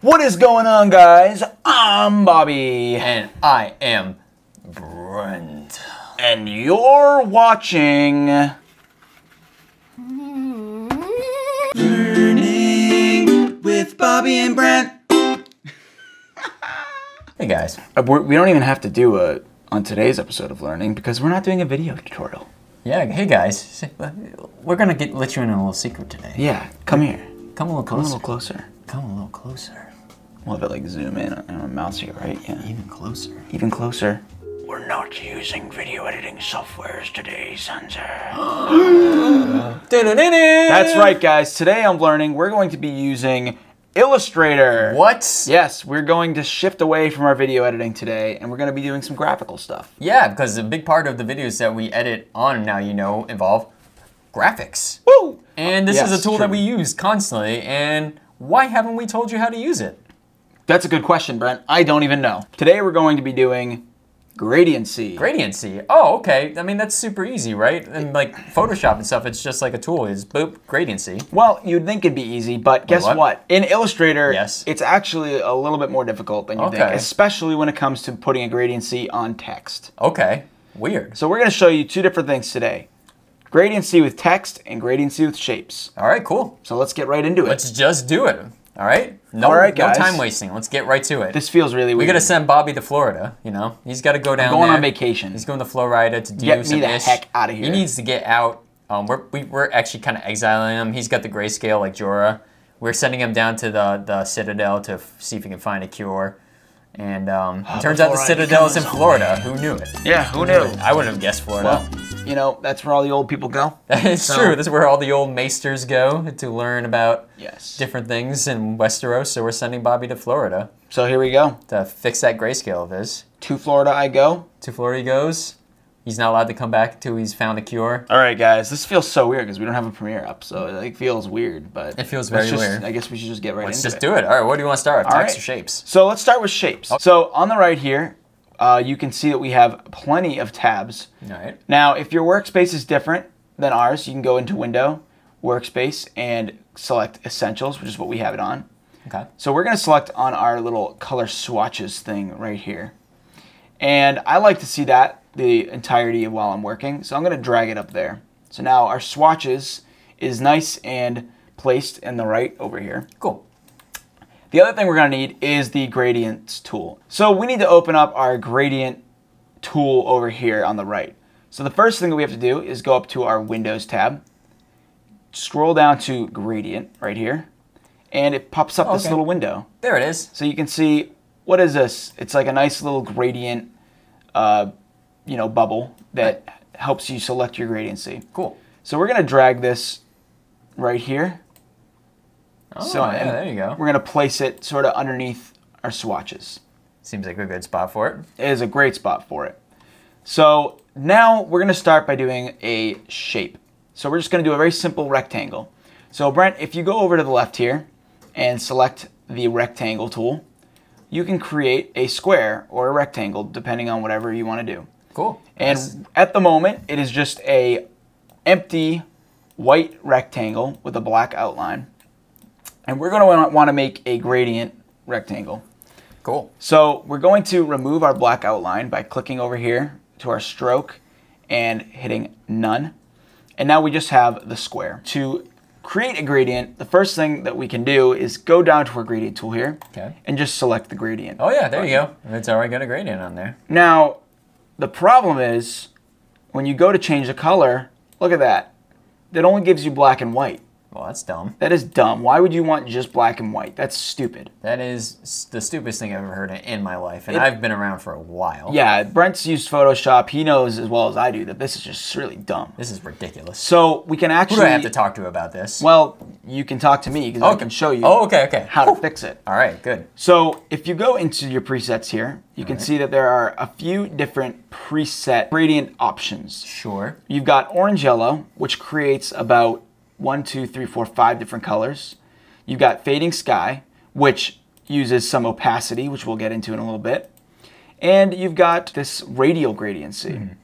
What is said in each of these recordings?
What is going on, guys? I'm Bobby. And I am Brent. And you're watching. VLearning with Bobby and Brent. Hey guys. Uh, we're- We don't even have to do a on today's episode of VLearning because we're not doing a video tutorial. Yeah, hey guys. We're gonna get let you in on a little secret today. Yeah, come here. Come a little Come a little closer. Come a little closer. We'll have it like zoom in on my mouse here, right? Yeah. Even closer. Even closer. We're not using video editing softwares today, Sansa. That's That's right, guys. Today I'm VLearning, we're going to be using Illustrator. What? Yes, we're going to shift away from our video editing today, and we're going to be doing some graphical stuff. Yeah, because a big part of the videos that we edit on now, you know, involve graphics. Woo! And this Yes, is a tool that we use constantly, and why haven't we told you how to use it? That's a good question, Brent. I don't even know. Today we're going to be doing gradiency. Gradiency. Oh, okay. I mean, that's super easy, right? And like Photoshop and stuff, it's just like a tool. It's boop, gradiency. Well, you'd think it'd be easy, but guess what? what? In Illustrator, Yes. it's actually a little bit more difficult than you think, especially when it comes to putting a gradiency on text. Okay. Weird. So we're going to show you two different things today. Gradiency with text and gradiency with shapes. All right, cool. So let's get right into it. Let's just do it. All right? No, All right, no time wasting. Let's get right to it. this feels really weird. we got to send Bobby to Florida, you know? He's got to go down going there. on vacation. He's going to Florida to do Get me some the ish. heck outta here. He needs to get out. Um, we're, we, we're actually kind of exiling him. He's got the grayscale like Jorah. We're sending him down to the, the Citadel to see if he can find a cure. And um, it turns out the Citadel is in Florida. Who knew it? Yeah, who knew? I wouldn't have guessed Florida. Well, you know, that's where all the old people go. it's so- true. This is where all the old maesters go to learn about Yes. different things in Westeros. So we're sending Bobby to Florida So here we go. to fix that grayscale of his. To Florida I go. To Florida he goes. He's not allowed to come back until he's found a cure. All right, guys. This feels so weird because we don't have a premiere up, so it like, feels weird. But It feels very just- weird. I guess we should just get right Let's into just do it. All right, what do you want to start with? All Text right. or shapes? So let's start with shapes. Oh. So on the right here, uh, you can see that we have plenty of tabs. All right. Now, if your workspace is different than ours, you can go into Window, Workspace, and select Essentials, which is what we have it on. Okay. So we're going to select on our little color swatches thing right here. And I like to see that the entirety of while I'm working. So I'm going to drag it up there. So now our swatches is nice and placed in the right over here. Cool. The other thing we're going to need is the gradients tool. So we need to open up our gradient tool over here on the right. So the first thing that we have to do is go up to our Windows tab, scroll down to gradient right here, and it pops up this little window. There it is. So you can see what is this? It's like a nice little gradient, uh, you know, bubble that helps you select your gradiency. Cool. So we're gonna drag this right here. Oh, So yeah, there you go. We're gonna place it sort of underneath our swatches. Seems like a good spot for it. It is a great spot for it. So now we're gonna start by doing a shape. So we're just gonna do a very simple rectangle. So Brent, if you go over to the left here and select the rectangle tool, you can create a square or a rectangle depending on whatever you wanna do. Cool. And Nice. at the moment, it is just a empty white rectangle with a black outline. And we're going to want to make a gradient rectangle. cool. So we're going to remove our black outline by clicking over here to our stroke and hitting none. And now we just have the square. To create a gradient, the first thing that we can do is go down to our gradient tool here Okay. and just select the gradient. Oh yeah, there you go. It's already got a gradient on there. Now, the problem is when you go to change the color, look at that. That only gives you black and white. Well, that's dumb. That is dumb. Why would you want just black and white? That's stupid. That is the stupidest thing I've ever heard in my life, and It- I've been around for a while. Yeah, Brent's used Photoshop. He knows as well as I do that this is just really dumb. This is ridiculous. So we can actually. Who do I have to talk to about this? Well, you can talk to me because I can show you Oh, okay, okay. how to fix it. All right, good. So if you go into your presets here, you can Alright. see that there are a few different preset gradient options. Sure. You've got orange yellow, which creates about one, two, three, four, five different colors. You've got fading sky, which uses some opacity, which we'll get into in a little bit. And you've got this radial gradiency.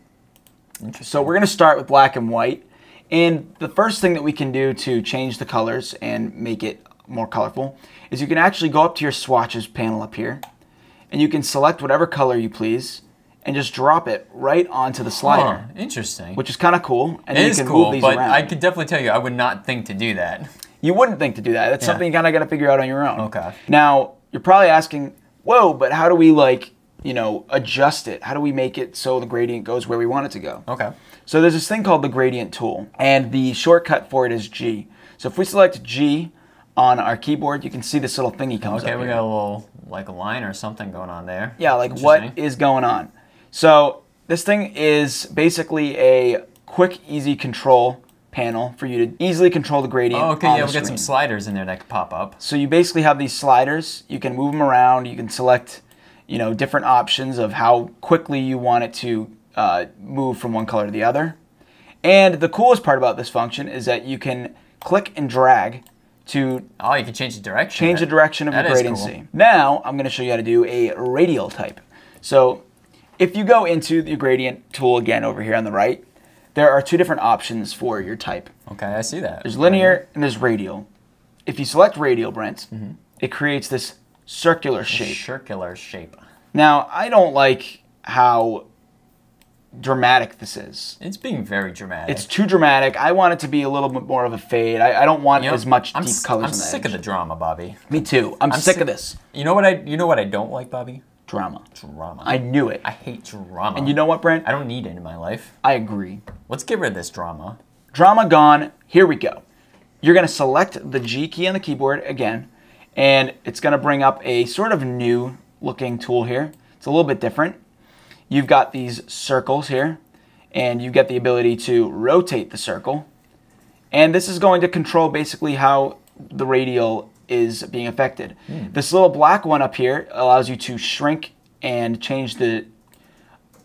Interesting. So we're going to start with black and white. And the first thing that we can do to change the colors and make it more colorful, is you can actually go up to your swatches panel up here, and you can select whatever color you please, and just drop it right onto the slider, Huh, interesting. which is kind of cool. And it is cool, move these but around. I could definitely tell you I would not think to do that. You wouldn't think to do that. That's Yeah. something you kind of got to figure out on your own. Okay. Now, you're probably asking, whoa, but how do we like, you know, adjust it? How do we make it so the gradient goes where we want it to go? Okay. So there's this thing called the gradient tool, and the shortcut for it is G. So if we select G on our keyboard, you can see this little thingy comes Okay, up Okay, we here. got a little like a line or something going on there. Yeah, like what is going on? So this thing is basically a quick, easy control panel for you to easily control the gradient. Oh, okay, yeah, the we got some sliders in there that could pop up. So you basically have these sliders. You can move them around. You can select, you know, different options of how quickly you want it to uh, move from one color to the other. And the coolest part about this function is that you can click and drag to Oh, you can change the direction. change the direction of That your is gradiency. cool. Now I'm going to show you how to do a radial type. So if you go into the gradient tool again over here on the right, there are two different options for your type. Okay, I see that. There's linear and there's radial. If you select radial, Brent, Mm-hmm. it creates this circular shape. Circular shape. Now, I don't like how dramatic this is. It's being very dramatic. It's too dramatic. I want it to be a little bit more of a fade. I, I don't want You know, as much I'm deep colors I'm on the sick edge. of the drama, Bobby. Me too. I'm, sick, sick- of this You know what I? You know what I don't like, Bobby? Drama. Drama. I knew it. I hate drama. and you know what, Brent? I don't need it in my life. I agree. Let's get rid of this drama. Drama gone. Here we go. You're going to select the G key on the keyboard again, and it's going to bring up a sort of new looking tool here. It's a little bit different. You've got these circles here, and you get the ability to rotate the circle. And this is going to control basically how the radial is being affected. This little black one up here allows you to shrink and change the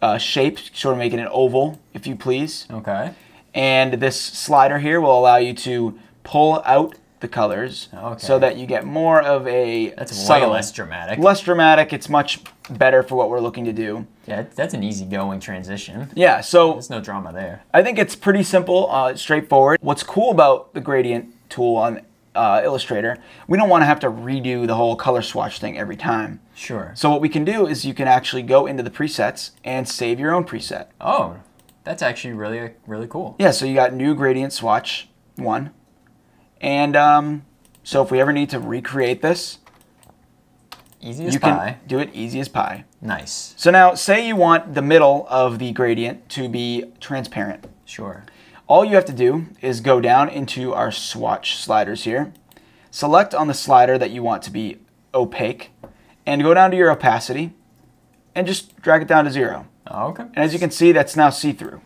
uh, shape, sort of making it an oval, if you please. Okay. And this slider here will allow you to pull out the colors Okay. so that you get more of a That's subtle, way less dramatic. less dramatic. It's much better for what we're looking to do. Yeah, that's an easygoing transition. Yeah, so There's no drama there. I think it's pretty simple, uh, straightforward. What's cool about the gradient tool on uh, Illustrator, we don't want to have to redo the whole color swatch thing every time. Sure. So what we can do is you can actually go into the presets and save your own preset. Oh, that's actually really really cool. Yeah, so you got new gradient swatch one. And um, so if we ever need to recreate this, Easy as you pie. can do it easy as pie. Nice. So now say you want the middle of the gradient to be transparent. Sure. All you have to do is go down into our swatch sliders here, select on the slider that you want to be opaque, and go down to your opacity, and just drag it down to zero. Oh, okay. And as you can see, that's now see-through.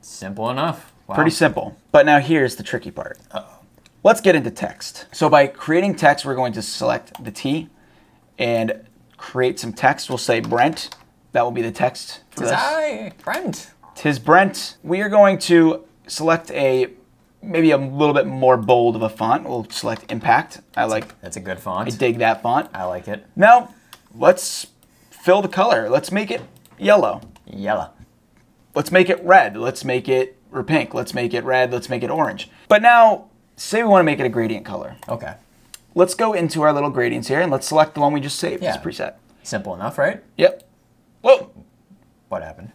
Simple enough. Wow. Pretty simple. But now here's the tricky part. Oh. Let's get into text. So by creating text, we're going to select the T and create some text. We'll say Brent. That will be the text for Tis this. I, Brent. Tis Brent. We are going to select a maybe a little bit more bold of a font. We'll select Impact. I like, That's a good font. I dig that font. I like it. Now, let's fill the color. Let's make it yellow. Yellow. Let's make it red. Let's make it or pink. Let's make it red. Let's make it orange. But now, say we want to make it a gradient color. Okay. Let's go into our little gradients here and let's select the one we just saved Yeah. as preset. Simple enough, right? Yep. Whoa, What happened?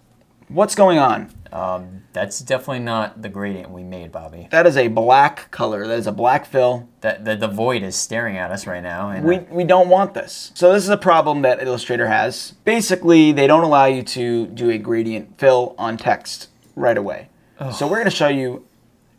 What's going on? Um, that's definitely not the gradient we made, Bobby. That is a black color. That is a black fill. That the, the void is staring at us right now, and We, uh, we don't want this. So this is a problem that Illustrator has. Basically, they don't allow you to do a gradient fill on text right away. So we're going to show you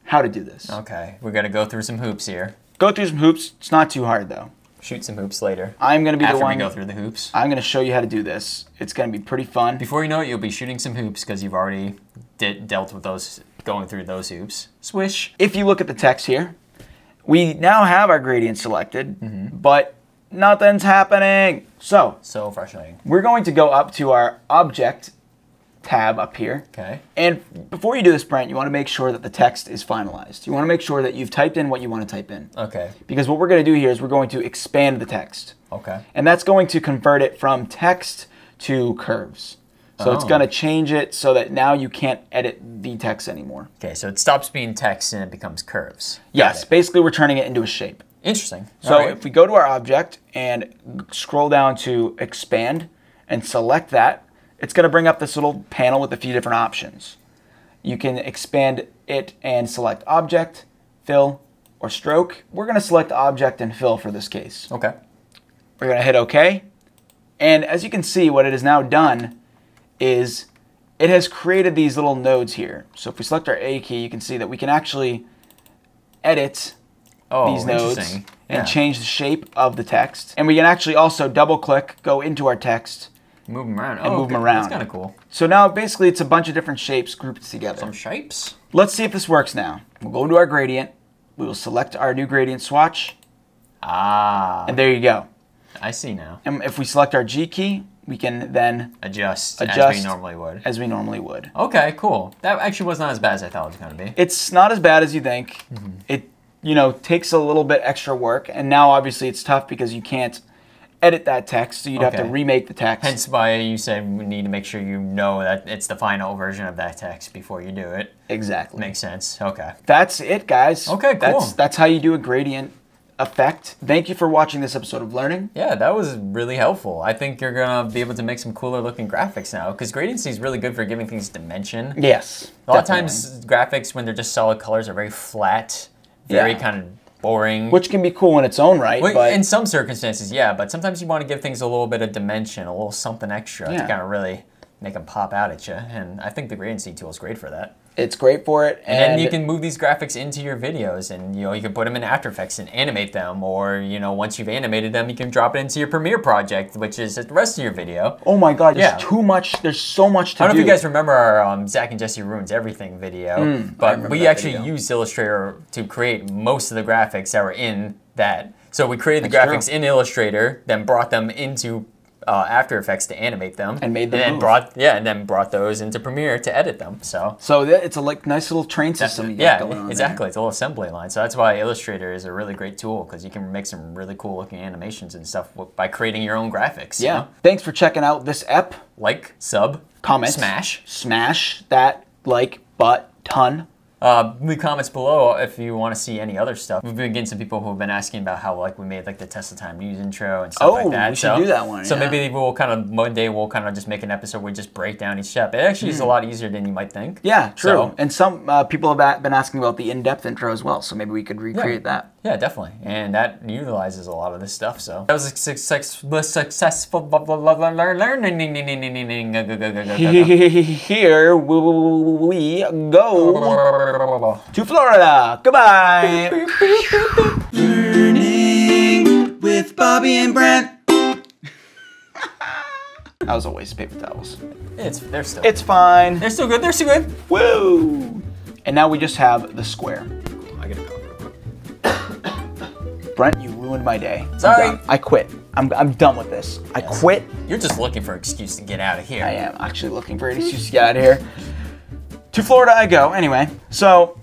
how to do this. okay, we're gonna go through some hoops here. Go through some hoops. It's not too hard though. Shoot some hoops later. I'm going to be the After we one. go through the hoops. I'm going to show you how to do this. It's to be pretty fun. Before you know it, you'll be shooting some hoops because you've already de- dealt with those, going through those hoops. Swish. if you look at the text here, we now have our gradient selected, Mm-hmm. but nothing's happening. So So frustrating. we're going to go up to our object tab up here. Okay. And before you do this, Brent, you want to make sure that the text is finalized. You want to make sure that you've typed in what you want to type in. Okay. Because what we're going to do here is we're going to expand the text. Okay. And that's going to convert it from text to curves. So it's Oh. going to change it so that now you can't edit the text anymore. Okay. So it stops being text and it becomes curves. Yes, basically we're turning it into a shape. Interesting. So right. if we go to our object and scroll down to expand and select that, it's going to bring up this little panel with a few different options. You can expand it and select object, fill, or stroke. We're going to select object and fill for this case. okay. We're going to hit OK. And as you can see, what it has now done is it has created these little nodes here. So if we select our A key, you can see that we can actually edit Oh, these nodes interesting. and change the shape of the text. And we can actually also double click, go into our text. Move them around. and oh, move 'em okay. around. That's kind of cool. So now basically it's a bunch of different shapes grouped together. Some shapes. Let's see if this works now. We'll go into our gradient. We will select our new gradient swatch. Ah, And there you go. I see now. And if we select our G key, we can then Adjust, adjust as we normally would. as we normally would. Okay, cool. That actually was not as bad as I thought it was going to be. It's not as bad as you think. Mm-hmm. It you know takes a little bit extra work, and now obviously it's tough because you can't edit that text, so you'd have to remake the text. Hence why you said we need to make sure you know that it's the final version of that text before you do it. exactly. Makes sense. Okay. That's it, guys. Okay, That's cool. that's how you do a gradient effect. Thank you for watching this episode of VLearning. Yeah, that was really helpful. I think you're gonna be able to make some cooler looking graphics now because gradiency is really good for giving things dimension. Yes. A lot of times graphics when they're just solid colors are very flat, very Yeah. kind of boring. which can be cool in its own right, Well, but in some circumstances, yeah, but sometimes you want to give things a little bit of dimension, a little something extra Yeah. to kind of really make them pop out at you. And I think the gradiency tool is great for that. It's great for it. And, then you can move these graphics into your videos, and you know you can put them in After Effects and animate them, or you know once you've animated them, you can drop it into your Premiere project, which is the rest of your video. Oh my god, there's Yeah. too much. There's so much to I don't do. know if you guys remember our um, Zac and Jesse ruins everything video, I but we actually video. used Illustrator to create most of the graphics that were in that. So we created the That's true. graphics in Illustrator, then brought them into uh, After Effects to animate them, And made them then move. brought yeah, and then brought those into Premiere to edit them. So so it's a like nice little train system you yeah, going on. there. exactly. It's a little assembly line. So that's why Illustrator is a really great tool because you can make some really cool looking animations and stuff by creating your own graphics. you Yeah. know? Thanks for checking out this ep. like, sub, Comment. smash. Smash that like button. Uh, leave comments below if you want to see any other stuff. We've been getting some people who have been asking about how like we made like the Tesla Time News intro and stuff Oh, like that. Oh, we should so, do that one, So yeah. maybe we'll kind of one day we'll kind of just make an episode where we just break down each step. It actually is a lot easier than you might think. Hmm. Yeah, true. So- and some uh, people have been asking about the in-depth intro as well, so maybe we could recreate that. Yeah, definitely, and that utilizes a lot of this stuff. So that was a success, successful blah, blah, blah, blah, learning. Here we go to Florida. Goodbye. VLearning with Bobby and Brent. That was a waste of paper towels. It's they're still It's fine. they're still good. They're still good. Woo! And now we just have the square. I gotta go. Brent, you ruined my day. Sorry. I quit. I'm, I'm done with this. I quit. You're just looking for an excuse to get out of here. I am actually looking for an excuse to get out of here. To Florida I go. Anyway, so